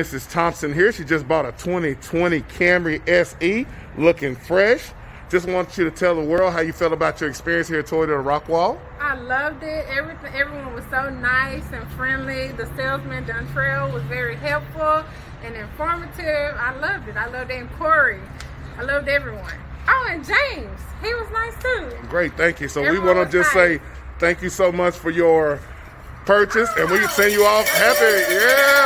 Mrs. Thompson here. She just bought a 2020 Camry SE, looking fresh. Just want you to tell the world how you felt about your experience here at Toyota Rockwall. I loved it. Everything, everyone was so nice and friendly. The salesman, Dontrell, was very helpful and informative. I loved it. I loved the Corey. I loved everyone. Oh, and James, he was nice too. Great, thank you. So Everyone we want to just nice. say thank you so much for your purchase, and we send you off happy. Yeah.